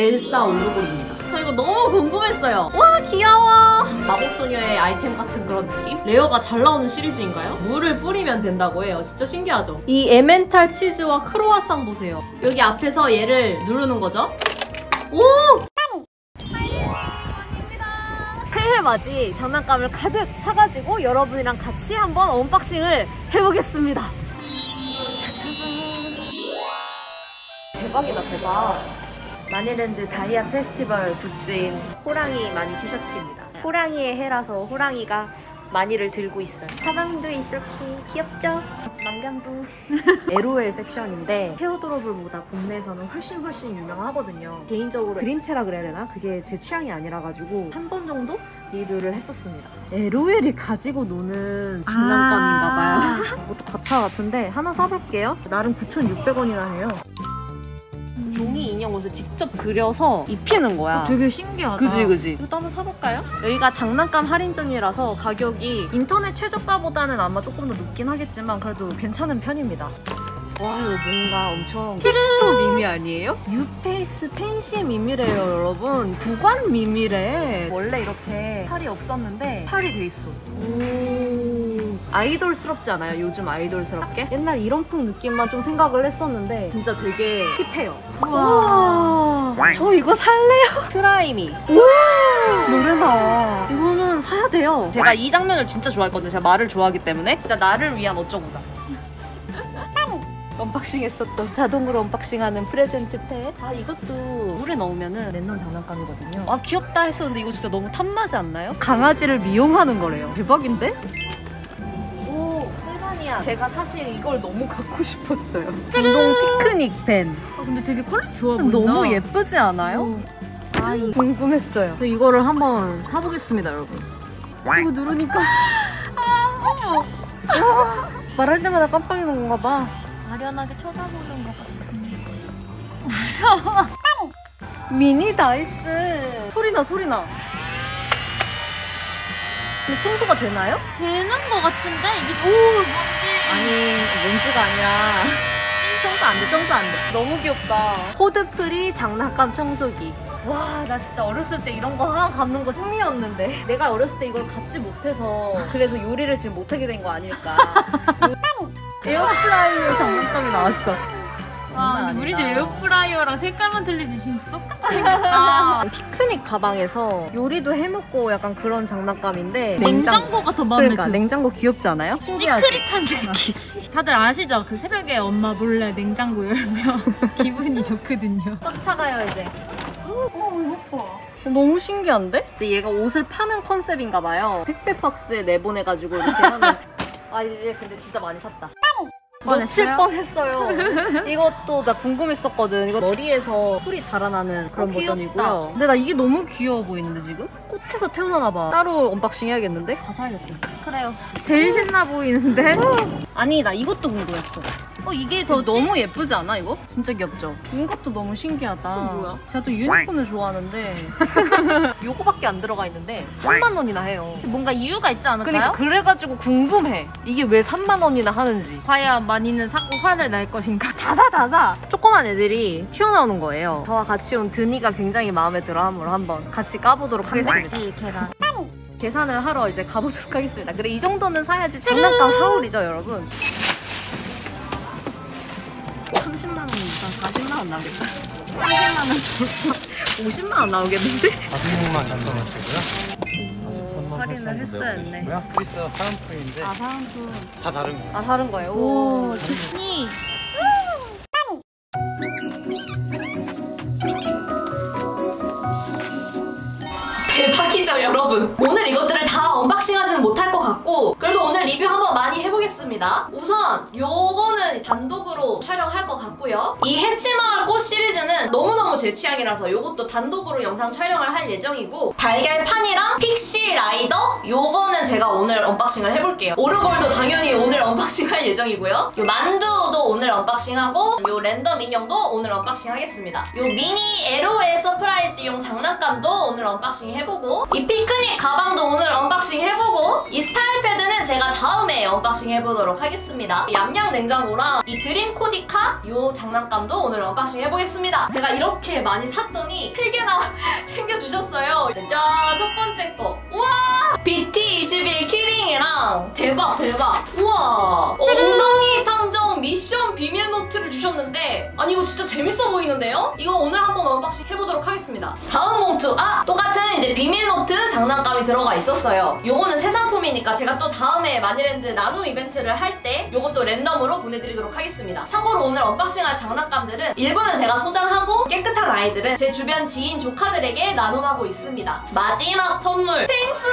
엘사 오르골입니다. 저 이거 너무 궁금했어요. 와 귀여워. 마법소녀의 아이템 같은 그런 느낌? 레어가 잘 나오는 시리즈인가요? 물을 뿌리면 된다고 해요. 진짜 신기하죠? 이 에멘탈 치즈와 크로아상 보세요. 여기 앞에서 얘를 누르는 거죠. 오! 새해 맞이 장난감을 가득 사가지고 여러분이랑 같이 한번 언박싱을 해보겠습니다. 대박이다 대박. 마닐랜드 다이아 페스티벌 굿즈인 호랑이 마니 티셔츠입니다. 호랑이의 해라서 호랑이가 마니를 들고 있어요. 가방도 이렇게 귀엽죠? 망간부. LOL 섹션인데 헤어드로블보다 국내에서는 훨씬 훨씬 유명하거든요. 개인적으로 그림체라 그래야 되나? 그게 제 취향이 아니라 가지고 한 번 정도 리뷰를 했었습니다. LOL이 가지고 노는 장난감인가 봐요. 이것도 가차 같은데 하나 사볼게요. 나름 9,600원이나 해요. 옷을 직접 그려서 입히는 거야. 되게 신기하다. 그지 그지. 이것도 한번 사볼까요? 여기가 장난감 할인전이라서 가격이 인터넷 최저가보다는 아마 조금 더 높긴 하겠지만 그래도 괜찮은 편입니다. 와 이거 뭔가 엄청 힙스터 미미 아니에요? 뉴페이스 팬시 미미래요 여러분. 구관 미미래. 원래 이렇게 팔이 없었는데 팔이 돼 있어. 오. 아이돌스럽지 않아요? 요즘 아이돌스럽게? 옛날 이런 풍 느낌만 좀 생각을 했었는데 진짜 되게 힙해요. 우와. 저 이거 살래요? Try me. 노래 나와 이거는 사야 돼요. 제가 이 장면을 진짜 좋아했거든요. 제가 말을 좋아하기 때문에. 진짜 나를 위한 어쩌고다 언박싱 했었던 자동으로 언박싱하는 프레젠트 펫. 아 이것도 물에 넣으면은 랜덤 장난감이거든요. 아 귀엽다 했었는데 이거 진짜 너무 탐나지 않나요? 강아지를 미용하는 거래요. 대박인데? 오 실바니아. 제가 사실 이걸 너무 갖고 싶었어요. 중동 피크닉 펜. 아, 근데 되게 퀄리티 좋아 보인다. 너무 예쁘지 않아요? 어. 아 이- 궁금했어요. 저 이거를 한번 사보겠습니다, 여러분. 이거 누르니까 말할 때마다 깜빡이는 건가 봐. 아련하게 쳐다보는 것 같아. 무서워. 미니 다이스. 소리나 소리나. 근데 청소가 되나요? 되는 것 같은데 이게 오 뭔지. 아니 먼지가 아니라 청소 안 돼, 청소 안 돼. 너무 귀엽다. 코드프리 장난감 청소기. 와, 나 진짜 어렸을 때 이런 거 하나 갖는 거 꿈이었는데. 내가 어렸을 때 이걸 갖지 못해서 그래서 요리를 지금 못하게 된 거 아닐까. 에어프라이어 장난감이 나왔어. 아, 장난 근데 우리 집. 에어프라이어랑 색깔만 틀리지 진짜 똑같이 생겼다. 피크닉 가방에서 요리도 해먹고 약간 그런 장난감인데 냉장고가 더 마음에 그러니까 들어. 냉장고 귀엽지 않아요? 신기하지? 시크릿한 느낌. 다들 아시죠? 그 새벽에 엄마 몰래 냉장고 열면 기분이 좋거든요. 꽉 차가요 이제. 너무 신기한데? 이제 얘가 옷을 파는 컨셉인가 봐요. 택배 박스에 내보내가지고 이렇게 하면 아 이제 근데 진짜 많이 샀다. 놓칠 뻔했어요? 이것도 나 궁금했었거든. 이거 머리에서 풀이 자라나는 그런 어. 버전이고요. 근데 나 이게 너무 귀여워 보이는데 지금? 꽃에서 태어나나 봐. 따로 언박싱 해야겠는데? 다 사야겠어. 그래요. 제일 신나 보이는데? 아니 나 이것도 궁금했어. 어 이게 더더 너무 예쁘지 않아 이거? 진짜 귀엽죠? 이것도 너무 신기하다. 또 뭐야? 제가 또 유니콘을 좋아하는데 요거밖에 안 들어가 있는데 3만 원이나 해요. 뭔가 이유가 있지 않을까요? 그러니까 그래가지고 궁금해. 이게 왜 3만 원이나 하는지. 과연 많이는 사고 화를 낼 것인가? 다 사, 다 사. 조그만 애들이 튀어나오는 거예요. 저와 같이 온 드니가 굉장히 마음에 들어 함으로 한번 같이 까보도록 하겠습니다. 지 계란. 계산을 하러 이제 가보도록 하겠습니다. 그래, 이 정도는 사야지 장난감 하울이죠, 여러분. 30만 원 이상 40만 원 나오겠다. 30만 원, 50만 원 나오겠는데? 46만 단돈하시고요. 오, 할인을 했어야 했네. 크리스 사은품인데 아, 사은품. 다 다른 거예요. 아, 다른 거예요? 오, 오. 디즈니. 대박이죠 여러분? 오늘 이것들을 다 언박싱하지는 못할 것 같고 그래도 오늘 리뷰 한번 많이 해보겠습니다. 우선 요거는 단독으로 촬영할 것 같고요. 이 해치멀 꽃 시리즈 는 너무너무 제 취향이라서 요것도 단독으로 영상 촬영을 할 예정이고 달걀판이랑 픽시 라이더 요거는 제가 오늘 언박싱을 해볼게요 오르골도 당연히 오늘 언박싱 할 예정이고요 요 만두도 오늘 언박싱하고 요 랜덤 인형도 오늘 언박싱 하겠습니다 요 미니 에로의 서프라이즈용 장난감 장난감도 오늘 언박싱 해보고 이 피크닉 가방도 오늘 언박싱 해보고 이 스타일 패드는 제가 다음에 언박싱 해보도록 하겠습니다. 이 얌얌 냉장고랑 이 드림 코디카 요 장난감도 오늘 언박싱 해보겠습니다. 제가 이렇게 많이 샀더니 크게나 챙겨주셨어요. 짠! 첫 번째 거. 우와! BT21 키링이랑 대박 대박. 우와! 엉덩이 탐정 미션 비밀 노트를 주셨는데 아니 이거 진짜 재밌어 보이는데요? 이거 오늘 한번 언박싱 해보도록 하겠습니다. 다음 봉투 아 똑같은 이제 비밀 노트 장난감이 들어가 있었어요. 요거는 새 상품이니까 제가 또 다음에 마니랜드 나눔 이벤트를 할 때 요것도 랜덤으로 보내드리도록 하겠습니다. 참고로 오늘 언박싱할 장난감들은 일부는 제가 소장 하고 깨끗한 아이들은 제 주변 지인 조카들에게 나눔하고 있습니다. 마지막 선물 펭수!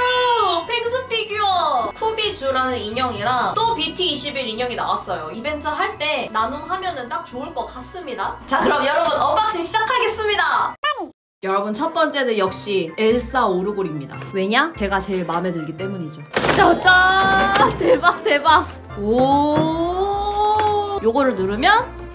펭수 피규어! 쿠비주라는 인형이랑 또 BT21 인형이 나왔어요. 이벤트 할 때 나눔하면은 딱 좋을 것 같습니다. 자 그럼 여러분 언박싱 시작하겠습니다. 여러분 첫 번째는 역시 엘사 오르골입니다. 왜냐? 제가 제일 마음에 들기 때문이죠. 짜잔! 대박 대박! 오! 요거를 누르면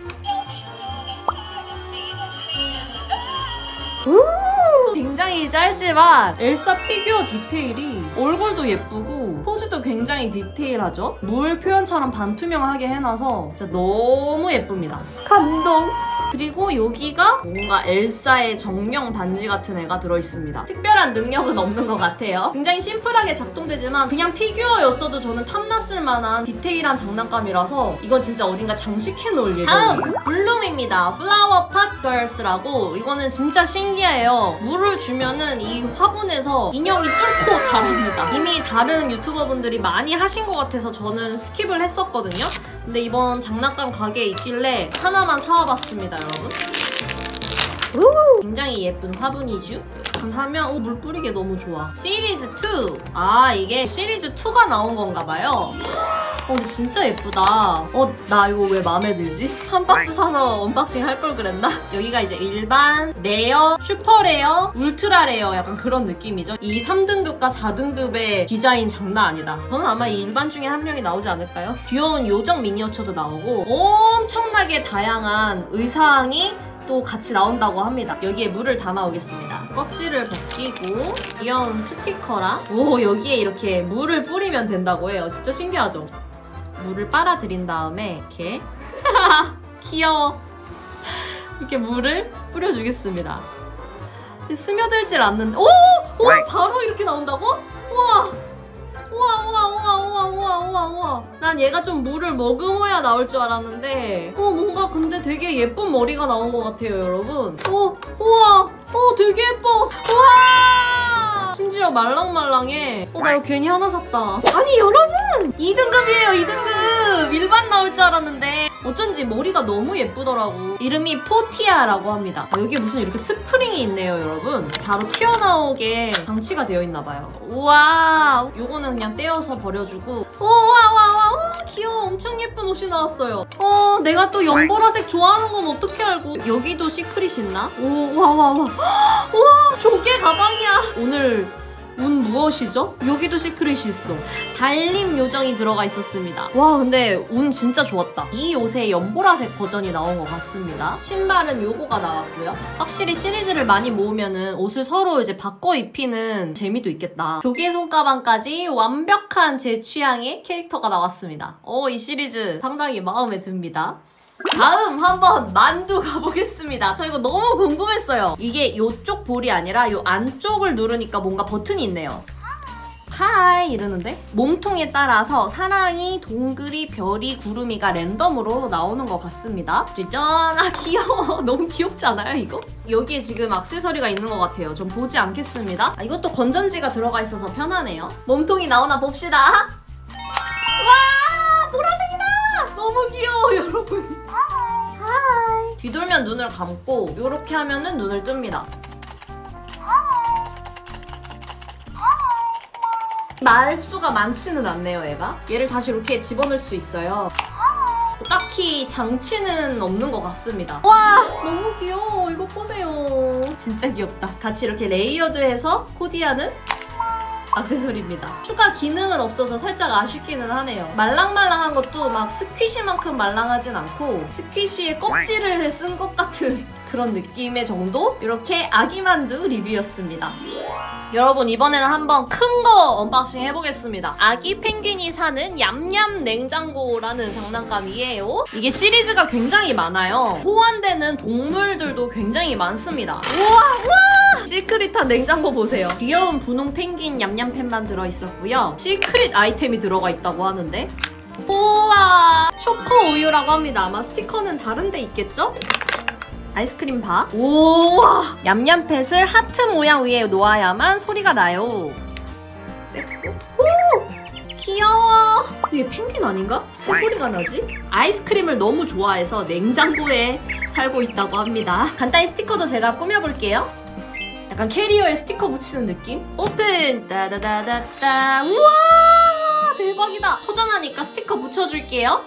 굉장히 짧지만 엘사 피규어 디테일이 얼굴도 예쁘고 포즈도 굉장히 디테일하죠? 물 표현처럼 반투명하게 해놔서 진짜 너무 예쁩니다. 감동! 그리고 여기가 뭔가 엘사의 정령 반지 같은 애가 들어있습니다. 특별한 능력은 없는 것 같아요. 굉장히 심플하게 작동되지만 그냥 피규어였어도 저는 탐났을 만한 디테일한 장난감이라서 이건 진짜 어딘가 장식해 놓을 예정이에요. 다음! 블룸입니다. 플라워 팟 걸스라고 이거는 진짜 신기해요. 물을 주면은 이 화분에서 인형이 뚫고 자랍니다. 이미 다른 유튜버분들이 많이 하신 것 같아서 저는 스킵을 했었거든요. 근데 이번 장난감 가게에 있길래 하나만 사와봤습니다, 여러분. 굉장히 예쁜 화분이죠? 하면 오, 물뿌리개 너무 좋아. 시리즈 2. 아, 이게 시리즈 2가 나온 건가 봐요. 어, 근데 진짜 예쁘다. 어, 나 이거 왜 마음에 들지? 한 박스 사서 언박싱 할 걸 그랬나? 여기가 이제 일반, rare, super rare, ultra rare 약간 그런 느낌이죠. 이 3등급과 4등급의 디자인 장난 아니다. 저는 아마 이 일반 중에 한 명이 나오지 않을까요? 귀여운 요정 미니어처도 나오고 엄청나게 다양한 의상이 또 같이 나온다고 합니다. 여기에 물을 담아 오겠습니다. 껍질을 벗기고 귀여운 스티커랑 오 여기에 이렇게 물을 뿌리면 된다고 해요. 진짜 신기하죠? 물을 빨아들인 다음에 이렇게 귀여워 이렇게 물을 뿌려주겠습니다. 스며들질 않는데 오! 오! 바로 이렇게 나온다고? 우와! 우와 우와 우와 우와 우와 우와 우와 난 얘가 좀 물을 머금어야 나올 줄 알았는데 어 뭔가 근데 되게 예쁜 머리가 나온 것 같아요 여러분 어 우와 어 되게 예뻐 우와 심지어 말랑말랑해. 어 나 이거 괜히 하나 샀다. 아니 여러분! 2등급이에요 2등급! 일반 나올 줄 알았는데 어쩐지 머리가 너무 예쁘더라고. 이름이 포티아라고 합니다. 아, 여기 무슨 이렇게 스프링이 있네요 여러분. 바로 튀어나오게 장치가 되어 있나 봐요. 우와 요거는 그냥 떼어서 버려주고. 우와와와 귀여워. 엄청 예쁜 옷이 나왔어요. 어 내가 또 연보라색 좋아하는 건 어떻게 알고? 여기도 secret 있나? 오와와와. 우와 조개 가방이야. 오늘 운 무엇이죠? 여기도 secret이 있어. 달림 요정이 들어가 있었습니다. 와 근데 운 진짜 좋았다. 이 옷의 연보라색 버전이 나온 것 같습니다. 신발은 요거가 나왔고요. 확실히 시리즈를 많이 모으면은 옷을 서로 이제 바꿔 입히는 재미도 있겠다. 조개 손가방까지 완벽한 제 취향의 캐릭터가 나왔습니다. 어, 이 시리즈 상당히 마음에 듭니다. 다음 한번 만두 가보겠습니다. 저 이거 너무 궁금했어요. 이게 이쪽 볼이 아니라 이 안쪽을 누르니까 뭔가 버튼이 있네요. 하이 이러는데 몸통에 따라서 사랑이, 동그리, 별이, 구름이가 랜덤으로 나오는 것 같습니다. 짜잔! 아 귀여워. 너무 귀엽지 않아요 이거? 여기에 지금 악세서리가 있는 것 같아요. 좀 보지 않겠습니다. 아, 이것도 건전지가 들어가 있어서 편하네요. 몸통이 나오나 봅시다. 와! 보라색이다! 너무 귀여워 여러분. 뒤돌면 눈을 감고 이렇게 하면은 눈을 뜹니다. 말수가 많지는 않네요, 얘가. 얘를 다시 이렇게 집어넣을 수 있어요. 딱히 장치는 없는 것 같습니다. 와, 너무 귀여워. 이거 보세요. 진짜 귀엽다. 같이 이렇게 layered해서 코디하는 액세서리입니다. 추가 기능은 없어서 살짝 아쉽기는 하네요. 말랑말랑한 것도 막 스퀴시만큼 말랑하진 않고 스퀴시의 껍질을 쓴 것 같은 그런 느낌의 정도? 이렇게 아기 만두 리뷰였습니다. 여러분 이번에는 한번 큰 거 언박싱 해보겠습니다. 아기 펭귄이 사는 얌얌 냉장고라는 장난감이에요. 이게 시리즈가 굉장히 많아요. 호환되는 동물들도 굉장히 많습니다. 우와 우와! secret한 냉장고 보세요. 귀여운 분홍 펭귄 얌얌펫만 들어있었고요. secret 아이템이 들어가 있다고 하는데 우와! 초코 우유라고 합니다. 아마 스티커는 다른 데 있겠죠? 아이스크림 바. 우와! 얌얌펫을 하트 모양 위에 놓아야만 소리가 나요. 오! 귀여워. 이게 펭귄 아닌가? 새 소리가 나지? 아이스크림을 너무 좋아해서 냉장고에 살고 있다고 합니다. 간단히 스티커도 제가 꾸며볼게요. 약간 캐리어에 스티커 붙이는 느낌? 오픈! 따다다다따. 우와! 대박이다. 터전하니까 스티커 붙여줄게요.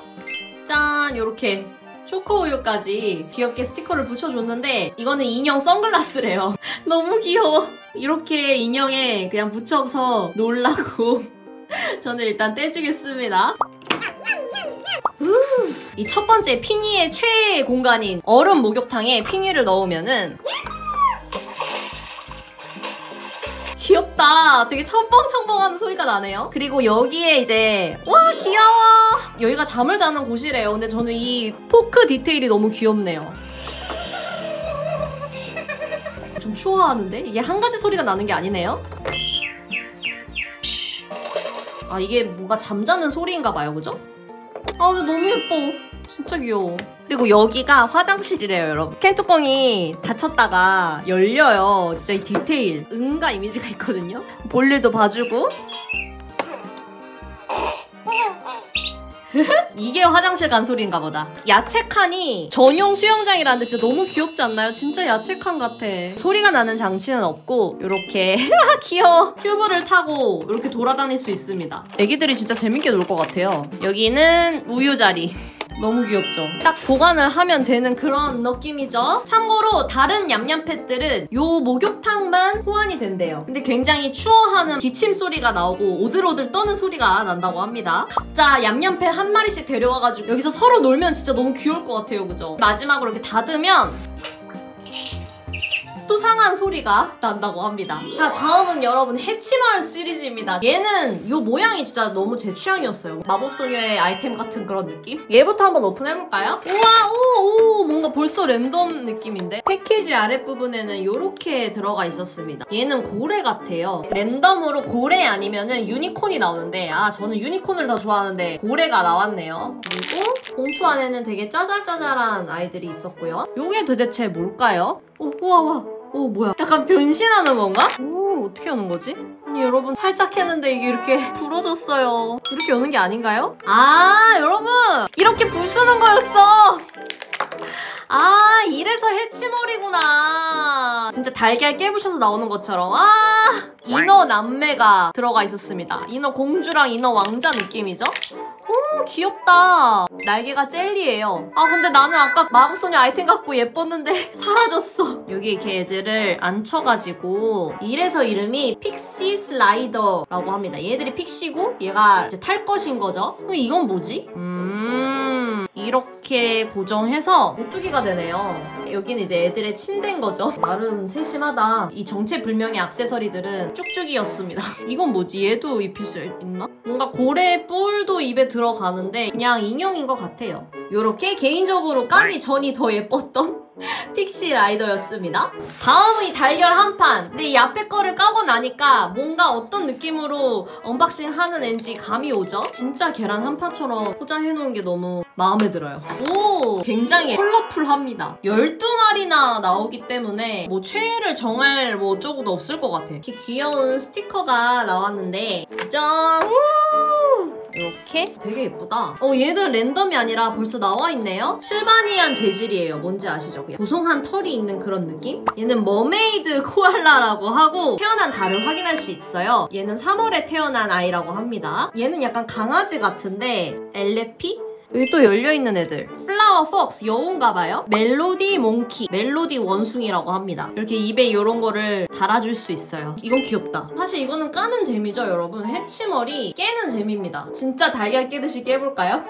짠! 요렇게 초코우유까지 귀엽게 스티커를 붙여줬는데 이거는 인형 선글라스래요. 너무 귀여워. 이렇게 인형에 그냥 붙여서 놀라고 저는 일단 떼주겠습니다. 이 첫 번째 핑이의 최애 공간인 얼음 목욕탕에 핑이를 넣으면은 귀엽다. 되게 첨벙첨벙하는 소리가 나네요. 그리고 여기에 이제 와 귀여워. 여기가 잠을 자는 곳이래요. 근데 저는 이 포크 디테일이 너무 귀엽네요. 좀 추워하는데 이게 한 가지 소리가 나는 게 아니네요. 아 이게 뭔가 잠자는 소리인가 봐요, 그죠? 아 근데 너무 예뻐. 진짜 귀여워. 그리고 여기가 화장실이래요, 여러분. 캔 뚜껑이 닫혔다가 열려요. 진짜 이 디테일. 응가 이미지가 있거든요. 볼일도 봐주고. 이게 화장실 간 소리인가 보다. 야채 칸이 전용 수영장이라는데 진짜 너무 귀엽지 않나요? 진짜 야채 칸 같아. 소리가 나는 장치는 없고 이렇게 귀여워. 큐브를 타고 이렇게 돌아다닐 수 있습니다. 애기들이 진짜 재밌게 놀 것 같아요. 여기는 우유 자리. 너무 귀엽죠? 딱 보관을 하면 되는 그런 느낌이죠? 참고로 다른 얌얌펫들은 요 목욕탕만 호환이 된대요. 근데 굉장히 추워하는 기침 소리가 나오고 오들오들 떠는 소리가 난다고 합니다. 각자 얌얌펫 한 마리씩 데려와가지고 여기서 서로 놀면 진짜 너무 귀여울 것 같아요. 그죠? 마지막으로 이렇게 닫으면 수상한 소리가 난다고 합니다. 자, 다음은 여러분 해치마을 시리즈입니다. 얘는 이 모양이 진짜 너무 제 취향이었어요. 마법소녀의 아이템 같은 그런 느낌? 얘부터 한번 오픈해볼까요? 우와, 오, 오, 뭔가 벌써 랜덤 느낌인데? 패키지 아랫부분에는 이렇게 들어가 있었습니다. 얘는 고래 같아요. 랜덤으로 고래 아니면 은 유니콘이 나오는데 아, 저는 유니콘을 더 좋아하는데 고래가 나왔네요. 그리고 봉투 안에는 되게 짜잘짜잘한 아이들이 있었고요. 이게 도대체 뭘까요? 오, 우와, 우와. 오 뭐야 약간 변신하는 건가? 오 어떻게 하는 거지? 아니 여러분 살짝 했는데 이게 이렇게 부러졌어요 이렇게 여는 게 아닌가요? 아 여러분 이렇게 부수는 거였어 아 이래서 해치머리구나. 진짜 달걀 깨부셔서 나오는 것처럼. 아 인어 남매가 들어가 있었습니다. 인어 공주랑 인어 왕자 느낌이죠? 오 귀엽다. 날개가 젤리예요. 아 근데 나는 아까 마법소녀 아이템 갖고 예뻤는데 사라졌어. 여기 이렇게 애들을 앉혀가지고 이래서 이름이 픽시 슬라이더라고 합니다. 얘들이 픽시고 얘가 이제 탈 것인 거죠? 그럼 이건 뭐지? 음 이렇게 고정해서 오뚜기가 되네요. 여기는 이제 애들의 침대인 거죠. 나름 세심하다. 이 정체불명의 액세서리들은 쭉쭉이였습니다. 이건 뭐지? 얘도 입힐 수 있나? 뭔가 고래 뿔도 입에 들어가는데 그냥 인형인 것 같아요. 요렇게 개인적으로 까기 전이 더 예뻤던 픽시 라이더였습니다. 다음은 이 달걀 한 판. 근데 이 앞에 거를 까고 나니까 뭔가 어떤 느낌으로 언박싱 하는 앤지 감이 오죠? 진짜 계란 한 판처럼 포장해놓은 게 너무 마음에 들어요. 오! 굉장히 컬러풀합니다. 12마리나 나오기 때문에 뭐 최애를 정할 뭐 어쩌고도 없을 것 같아. 이렇게 귀여운 스티커가 나왔는데 짠! 이렇게 되게 예쁘다. 어 얘들 랜덤이 아니라 벌써 나와 있네요. 실바니안 재질이에요. 뭔지 아시죠? 그냥 보송한 털이 있는 그런 느낌? 얘는 머메이드 코알라라고 하고 태어난 달을 확인할 수 있어요. 얘는 3월에 태어난 아이라고 합니다. 얘는 약간 강아지 같은데 엘레피? 여기 또 열려있는 애들 Flower Fox 여우인가 봐요 Melody Monkey 멜로디 원숭이라고 합니다 이렇게 입에 이런 거를 달아줄 수 있어요 이건 귀엽다 사실 이거는 까는 재미죠 여러분 Hatchimal이 깨는 재미입니다 진짜 달걀 깨듯이 깨볼까요?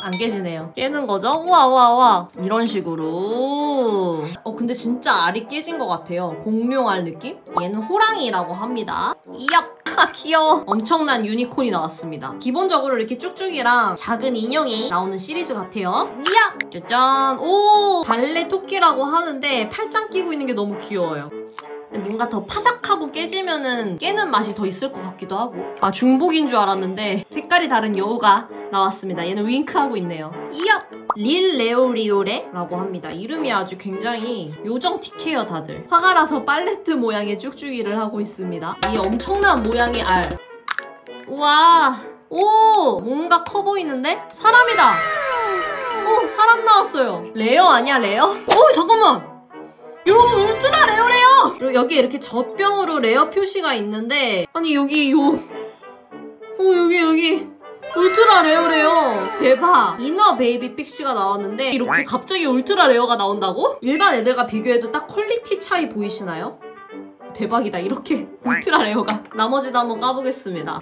안 깨지네요. 깨는 거죠? 우와 우와 우와 이런 식으로 어 근데 진짜 알이 깨진 것 같아요. 공룡알 느낌? 얘는 호랑이라고 합니다. 이얍! 아 귀여워. 엄청난 유니콘이 나왔습니다. 기본적으로 이렇게 쪽쪽이랑 작은 인형이 나오는 시리즈 같아요. 이얍! 짜잔! 오! 발레 토끼라고 하는데 팔짱 끼고 있는 게 너무 귀여워요. 뭔가 더 파삭하고 깨지면은 깨는 맛이 더 있을 것 같기도 하고. 아 중복인 줄 알았는데 색깔이 다른 여우가 나왔습니다. 얘는 윙크하고 있네요. 이얍! 릴레오리오레라고 합니다. 이름이 아주 굉장히 요정틱해요 다들. 화가라서 팔레트 모양의 쪽쪽이를 하고 있습니다. 이 엄청난 모양의 알. 우와! 오! 뭔가 커 보이는데? 사람이다! 오 사람 나왔어요. rare 아니야 rare? 오 잠깐만 여러분 ultra rare래요! 그리고 여기 이렇게 젖병으로 rare 표시가 있는데 아니 여기 요 어, 여기 여기 ultra rare래요 대박 Inner Baby Pixie가 나왔는데 이렇게 갑자기 ultra rare가 나온다고? 일반 애들과 비교해도 딱 quality 차이 보이시나요? 대박이다 이렇게 ultra rare가 나머지도 한번 까보겠습니다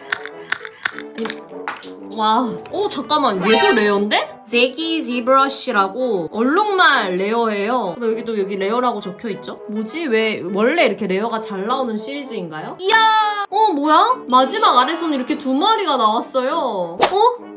와, 오 잠깐만 얘도 rare인데? Ziggy Zebrush라고 얼룩말 rare예요. 여기도 여기 rare라고 적혀 있죠? 뭐지? 왜 원래 이렇게 rare가 잘 나오는 시리즈인가요? 이야! 어 뭐야? 마지막 알에선 이렇게 두 마리가 나왔어요. 어?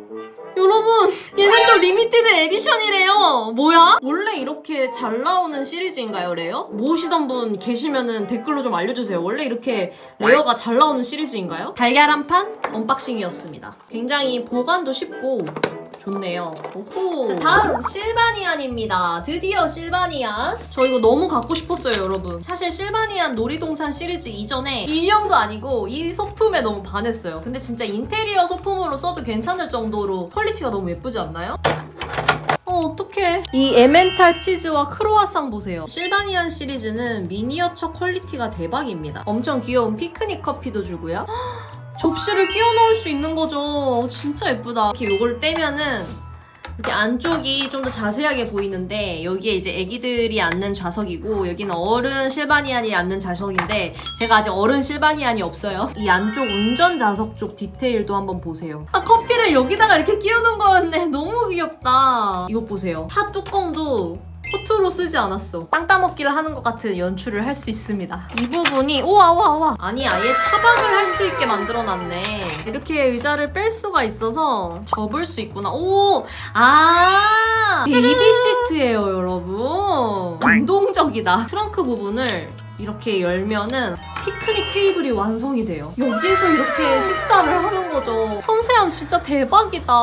여러분 얘는 또 limited edition이래요 뭐야? 원래 이렇게 잘 나오는 시리즈인가요 rare? 모으시던 분 계시면은 댓글로 좀 알려주세요 원래 이렇게 rare가 잘 나오는 시리즈인가요? 달걀 한 판 unboxing이었습니다 굉장히 보관도 쉽고 좋네요 오호 자, 다음 실바니안입니다 드디어 실바니안 저 이거 너무 갖고 싶었어요 여러분 사실 실바니안 놀이동산 시리즈 이전에 인형도 아니고 이 소품에 너무 반했어요 근데 진짜 인테리어 소품으로 써도 괜찮을 정도로 quality가 너무 예쁘지 않나요? 어, 어떡해. 이 에멘탈 치즈와 크로아상 보세요. 실바니안 시리즈는 미니어처 quality가 대박입니다. 엄청 귀여운 피크닉 커피도 주고요. 접시를 끼워 넣을 수 있는 거죠. 진짜 예쁘다. 이렇게 요걸 떼면은 이렇게 안쪽이 좀 더 자세하게 보이는데 여기에 이제 애기들이 앉는 좌석이고 여기는 어른 실바니안이 앉는 좌석인데 제가 아직 어른 실바니안이 없어요. 이 안쪽 운전 좌석 쪽 디테일도 한번 보세요. 아 커피를 여기다가 이렇게 끼우는 거였네. 너무 귀엽다. 이거 보세요. 차 뚜껑도 코트로 쓰지 않았어. 땅 따먹기를 하는 것 같은 연출을 할 수 있습니다. 이 부분이 우와 우와 우와 아니 아예 차박을 할 수 있게 만들어놨네. 이렇게 의자를 뺄 수가 있어서 접을 수 있구나. 오! 아! baby seat예요 여러분. 감동적이다. 트렁크 부분을 이렇게 열면은 피크닉 테이블이 완성이 돼요. 여기서 이렇게 식사를 하는 거죠. 섬세함 진짜 대박이다.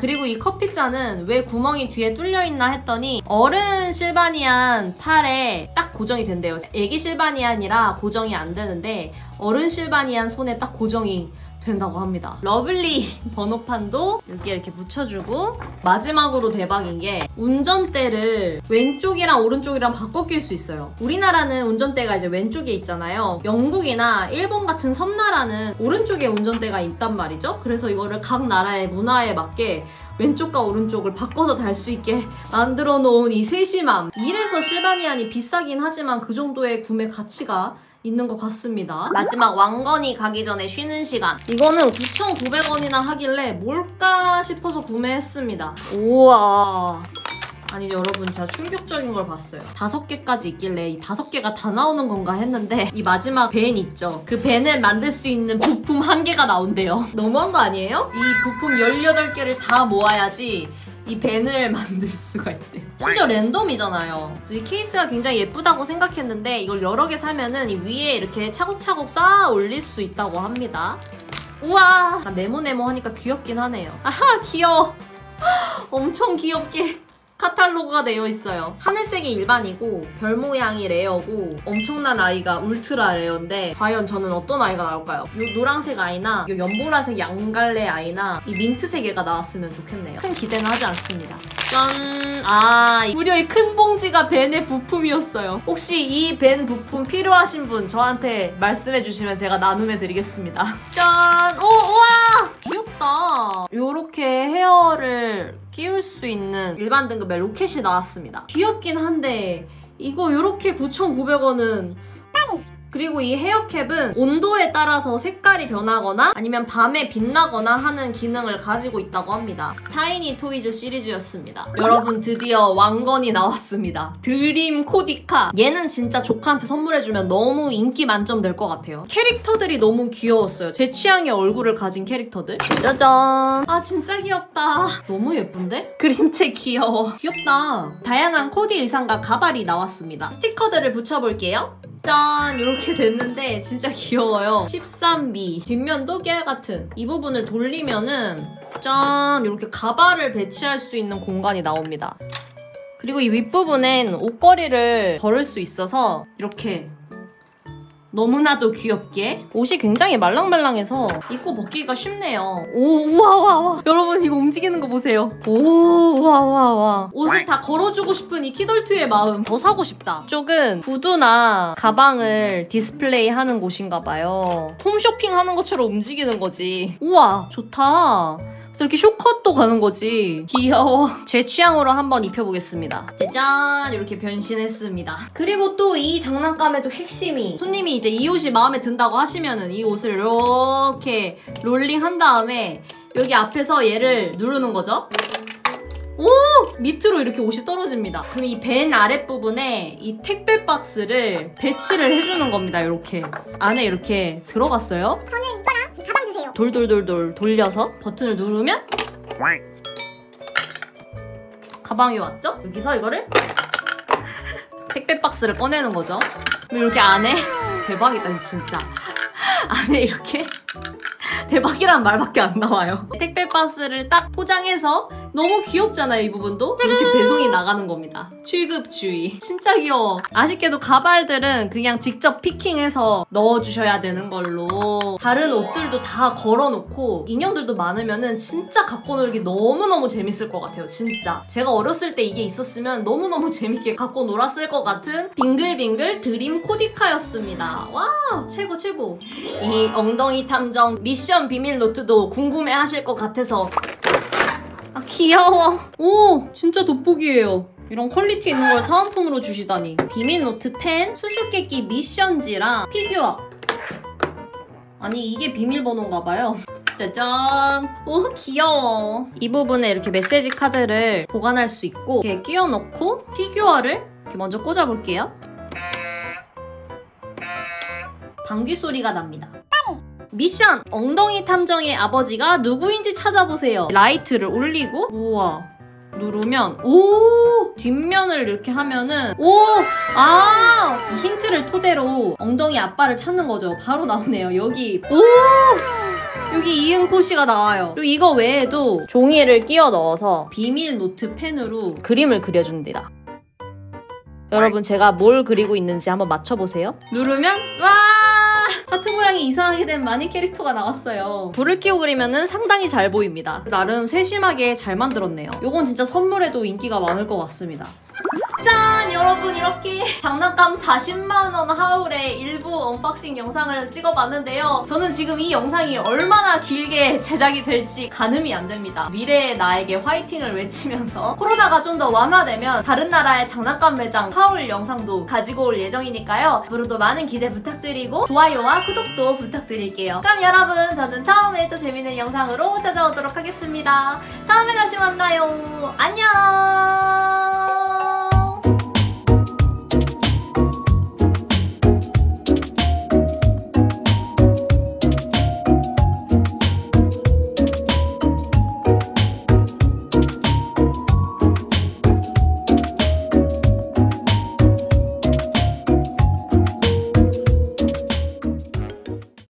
그리고 이 커피잔은 왜 구멍이 뒤에 뚫려 있나 했더니 어른 실바니안 팔에 딱 고정이 된대요. 애기 실바니안이라 고정이 안 되는데 어른 실바니안 손에 딱 고정이 된다고 합니다. lovely 번호판도 여기에 이렇게 붙여주고 마지막으로 대박인 게 운전대를 왼쪽이랑 오른쪽이랑 바꿔 낄 수 있어요. 우리나라는 운전대가 이제 왼쪽에 있잖아요. 영국이나 일본 같은 섬나라는 오른쪽에 운전대가 있단 말이죠. 그래서 이거를 각 나라의 문화에 맞게 왼쪽과 오른쪽을 바꿔서 달 수 있게 만들어 놓은 이 세심함. 이래서 실바니안이 비싸긴 하지만 그 정도의 구매 가치가 있는 것 같습니다. 마지막 왕건이 가기 전에 쉬는 시간. 이거는 9,900원이나 하길래 뭘까 싶어서 구매했습니다. 우와. 아니 여러분 진짜 충격적인 걸 봤어요. 다섯 개까지 있길래 이 다섯 개가 다 나오는 건가 했는데 이 마지막 벤 있죠. 그 벤을 만들 수 있는 부품 한 개가 나온대요. 너무한 거 아니에요? 이 부품 18개를 다 모아야지 이 van을 만들 수가 있대. 심지어 random이잖아요. 이 케이스가 굉장히 예쁘다고 생각했는데 이걸 여러 개 사면은 이 위에 이렇게 차곡차곡 쌓아 올릴 수 있다고 합니다. 우와! 아, 네모네모 하니까 귀엽긴 하네요. 아하 귀여워. 엄청 귀엽게 카탈로그가 되어 있어요. 하늘색이 일반이고 별 모양이 rare고 엄청난 아이가 ultra rare인데 과연 저는 어떤 아이가 나올까요? 이 노란색 아이나 이 연보라색 양갈래 아이나 이 민트색 애가 나왔으면 좋겠네요. 큰 기대는 하지 않습니다. 짠! 아, 무려 이 큰 봉지가 van의 부품이었어요. 혹시 이 van 부품 필요하신 분 저한테 말씀해 주시면 제가 나눔해 드리겠습니다. 짠! 오, 우와! 끼울 수 있는 일반 등급의 로켓이 나왔습니다. 귀엽긴 한데 이거 요렇게 9,900원은 그리고 이 hair cap은 온도에 따라서 색깔이 변하거나 아니면 밤에 빛나거나 하는 기능을 가지고 있다고 합니다. Tiny Toys 시리즈였습니다. 여러분 드디어 왕건이 나왔습니다. 드림 코디카. 얘는 진짜 조카한테 선물해주면 너무 인기 만점 될 것 같아요. 캐릭터들이 너무 귀여웠어요. 제 취향의 얼굴을 가진 캐릭터들. 짜잔. 아 진짜 귀엽다. 너무 예쁜데? 그림체 귀여워. 귀엽다. 다양한 코디 의상과 가발이 나왔습니다. 스티커들을 붙여볼게요. 짠! 이렇게 됐는데 진짜 귀여워요. 13미. 뒷면도 깨알 같은. 이 부분을 돌리면은 짠! 이렇게 가발을 배치할 수 있는 공간이 나옵니다. 그리고 이 윗부분엔 옷걸이를 걸을 수 있어서 이렇게 너무나도 귀엽게. 옷이 굉장히 말랑말랑해서. 입고 벗기가 쉽네요. 오 우와 우와 우와. 여러분 이거 움직이는 거 보세요. 오 우와 우와 우와. 옷을 다 걸어주고 싶은 이 kidult의 마음. 더 사고 싶다. 이쪽은 구두나 가방을 디스플레이 하는 곳인가 봐요. 홈쇼핑 하는 것처럼 움직이는 거지. 우와 좋다 그래서 이렇게 쇼컷도 가는 거지. 귀여워. 제 취향으로 한번 입혀보겠습니다. 짜잔! 이렇게 변신했습니다. 그리고 또 이 장난감의 또 핵심이 손님이 이제 이 옷이 마음에 든다고 하시면은 이 옷을 이렇게 rolling 한 다음에 여기 앞에서 얘를 누르는 거죠. 오! 밑으로 이렇게 옷이 떨어집니다. 그럼 이 벤 아랫부분에 이 택배 박스를 배치를 해주는 겁니다. 이렇게. 안에 이렇게 들어갔어요. 저는 이거랑. 돌돌돌돌 돌려서 버튼을 누르면 가방이 왔죠? 여기서 이거를 택배 박스를 꺼내는 거죠. 이렇게 안에 대박이다 진짜. 안에 이렇게 대박이란 말밖에 안 나와요. 택배 박스를 딱 포장해서 너무 귀엽잖아요, 이 부분도. 이렇게 배송이 나가는 겁니다. 출급 주의. 진짜 귀여워. 아쉽게도 가발들은 그냥 직접 피킹해서 넣어주셔야 되는 걸로. 다른 옷들도 다 걸어놓고 인형들도 많으면은 진짜 갖고 놀기 너무너무 재밌을 것 같아요, 진짜. 제가 어렸을 때 이게 있었으면 너무너무 재밌게 갖고 놀았을 것 같은 빙글빙글 드림 코디카였습니다. 와, 최고, 최고. 이 엉덩이 탐정 미션 비밀 노트도 궁금해 하실 것 같아서 아 귀여워. 오 진짜 돋보기예요. 이런 quality 있는 걸 사은품으로 주시다니. 비밀 노트 펜, 수수께끼 미션지랑 피규어. 아니 이게 비밀번호인가 봐요. 짜잔. 오 귀여워. 이 부분에 이렇게 메시지 카드를 보관할 수 있고 이렇게 끼워 넣고 피규어를 이렇게 먼저 꽂아 볼게요. 방귀 소리가 납니다 미션! 엉덩이 탐정의 아버지가 누구인지 찾아보세요. 라이트를 올리고 우와 누르면 오 뒷면을 이렇게 하면은 오아 힌트를 토대로 엉덩이 아빠를 찾는 거죠. 바로 나오네요. 여기 오 여기 이응코씨가 나와요. 그리고 이거 외에도 종이를 끼워 넣어서 비밀 노트 펜으로 그림을 그려줍니다. 여러분 제가 뭘 그리고 있는지 한번 맞춰보세요. 누르면 와 하트 모양이 이상하게 된 마니 캐릭터가 나왔어요. 불을 켜고 그리면 상당히 잘 보입니다. 나름 세심하게 잘 만들었네요. 이건 진짜 선물에도 인기가 많을 것 같습니다. 짠! 여러분 이렇게 장난감 40만원 haul의 일부 unboxing 영상을 찍어봤는데요. 저는 지금 이 영상이 얼마나 길게 제작이 될지 가늠이 안 됩니다. 미래의 나에게 화이팅을 외치면서 코로나가 좀 더 완화되면 다른 나라의 장난감 매장 haul 영상도 가지고 올 예정이니까요. 앞으로도 많은 기대 부탁드리고 좋아요와 구독도 부탁드릴게요. 그럼 여러분 저는 다음에 또 재밌는 영상으로 찾아오도록 하겠습니다. 다음에 다시 만나요. 안녕!